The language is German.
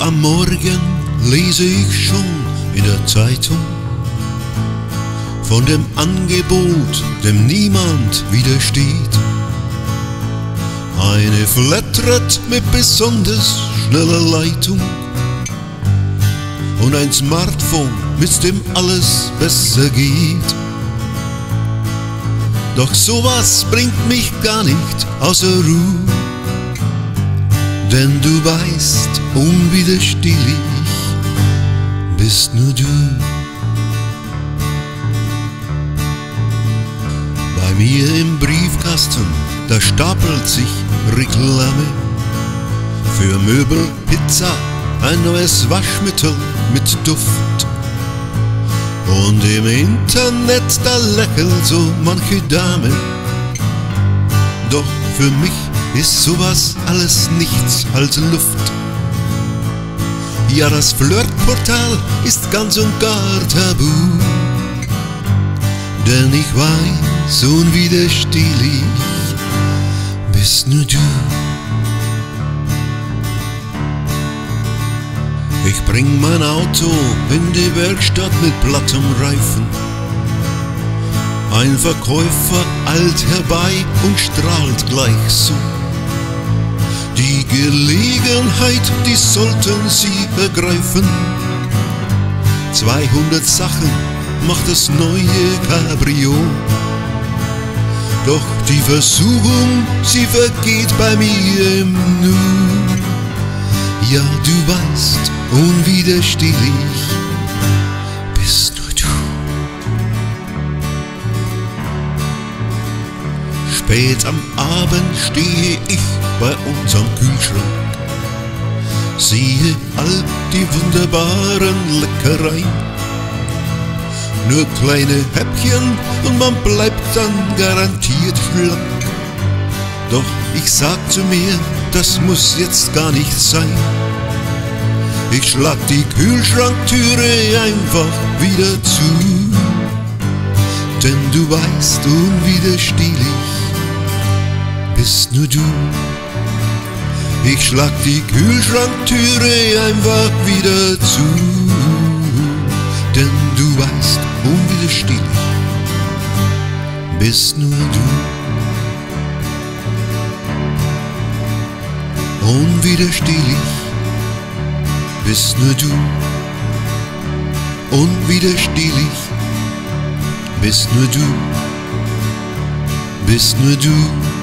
am Morgen lese ich schon in der Zeitung von dem Angebot, dem niemand widersteht. Eine Flatrate mit besonders schneller Leitung und ein Smartphone, mit dem alles besser geht. Doch sowas bringt mich gar nicht außer Ruhe, denn du weißt, unwiderstehlich bist nur du. Bei mir im Briefkasten, da stapelt sich Reklame für Möbel, Pizza, ein neues Waschmittel mit Duft. Und im Internet, da lächelt so manche Dame. Doch für mich ist sowas alles nichts als Luft. Ja, das Flirtportal ist ganz und gar tabu. Denn ich weiß, unwiderstehlich bist nur du. Ich bring mein Auto in die Werkstatt mit plattem Reifen. Ein Verkäufer eilt herbei und strahlt gleich so. Die Gelegenheit, die sollten Sie ergreifen. 200 Sachen macht das neue Cabrio. Doch die Versuchung, sie vergeht bei mir im Nu. Ja, du weißt, unwiderstehlich Spät am Abend stehe ich bei unserem Kühlschrank, sehe all die wunderbaren Leckereien. Nur kleine Häppchen und man bleibt dann garantiert schlank. Doch ich sag zu mir, das muss jetzt gar nicht sein. Ich schlag die Kühlschranktüre einfach wieder zu. Denn du weißt, unwiderstehlich bist nur du. Ich schlag die Kühlschranktüre einfach wieder zu. Denn du weißt, unwiderstehlich bist nur du. Unwiderstehlich bist nur du. Unwiderstehlich bist nur du. Bist nur du.